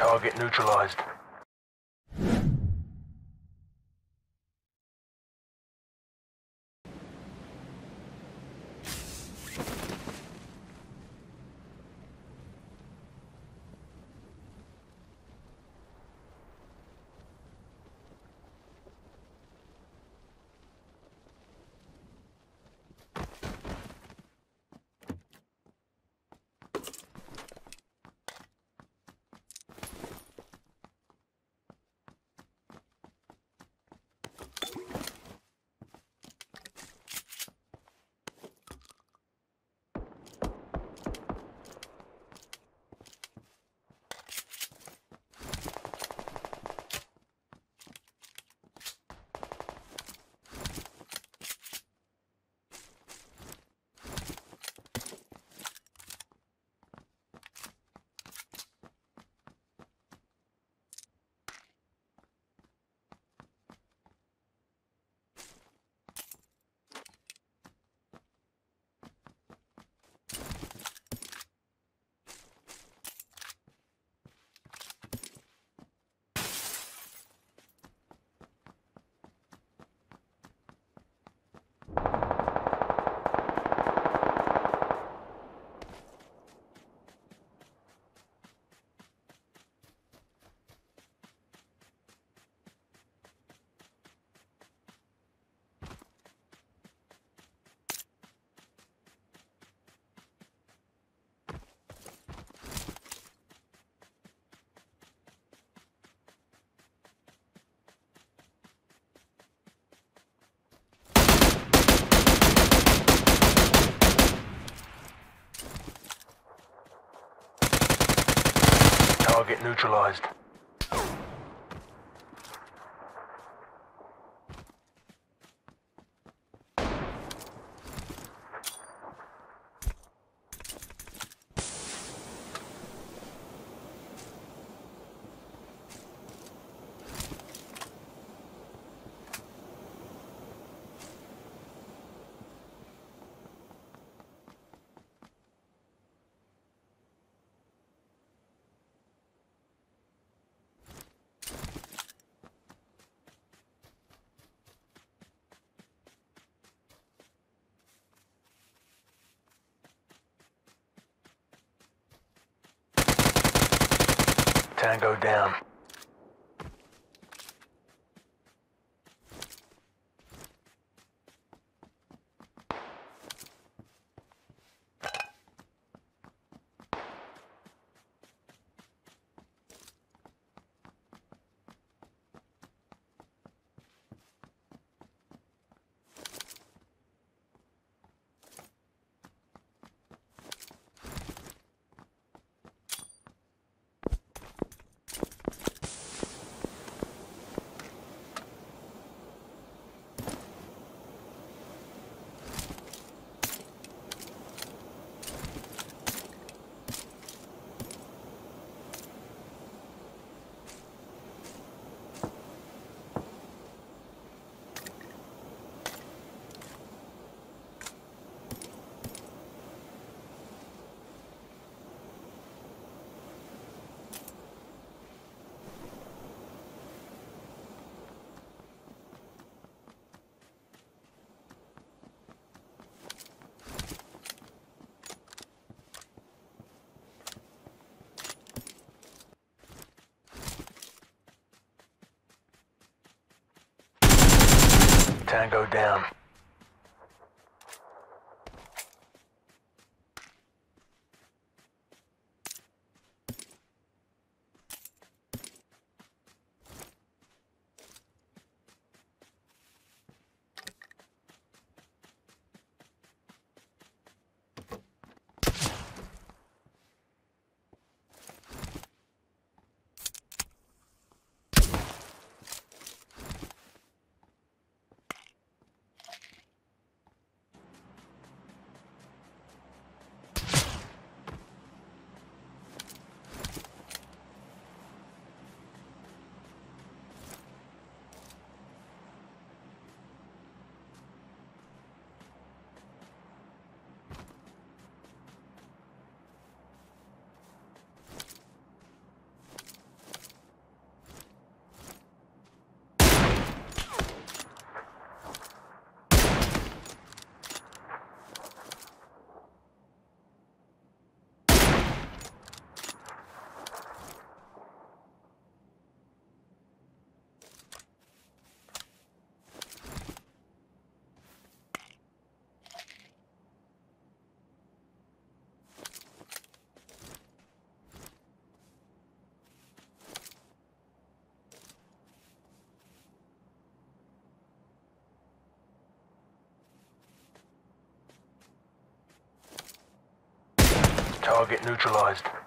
Target neutralized. Target neutralized. Tango down. Tango down. Target neutralized.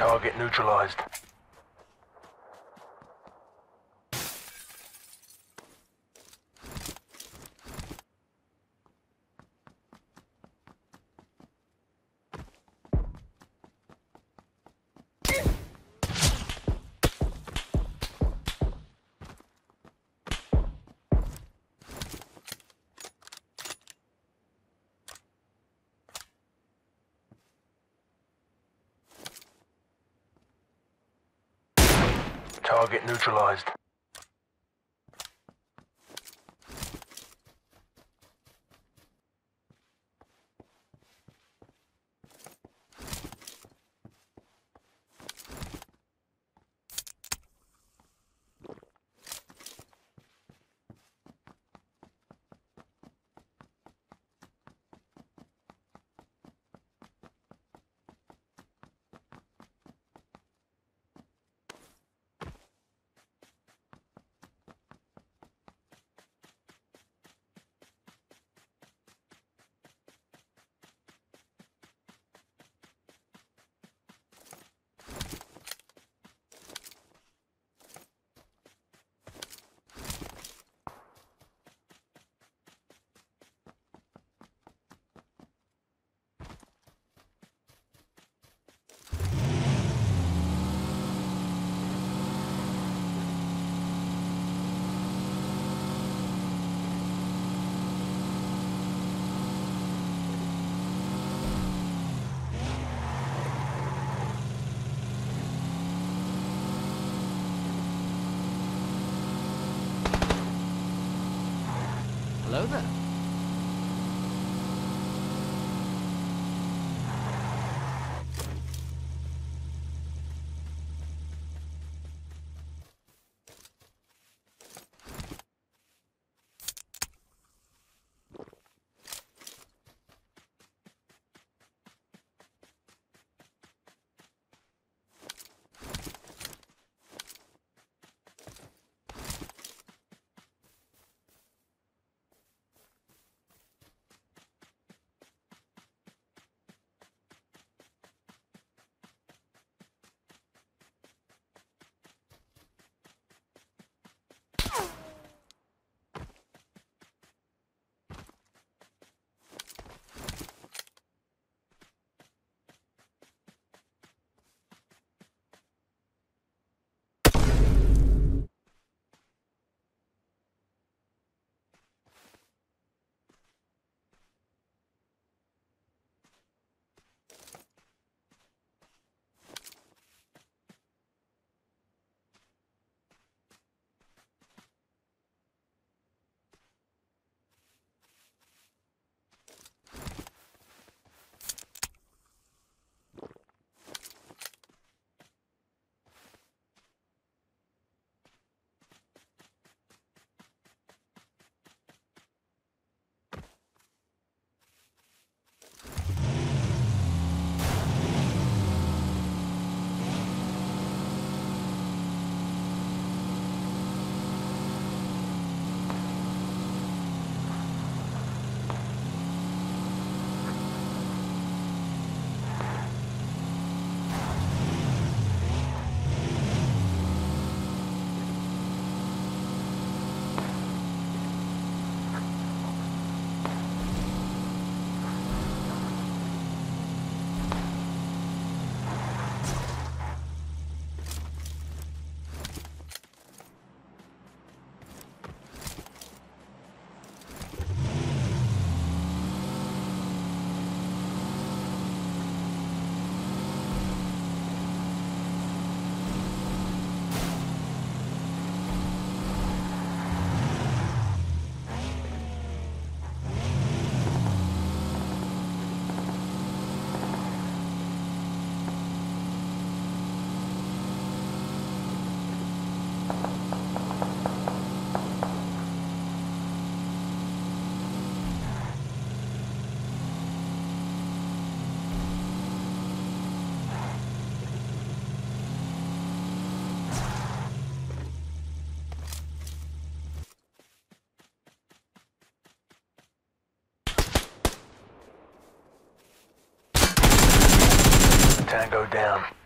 Target neutralized. Target neutralized. Hello there. Down.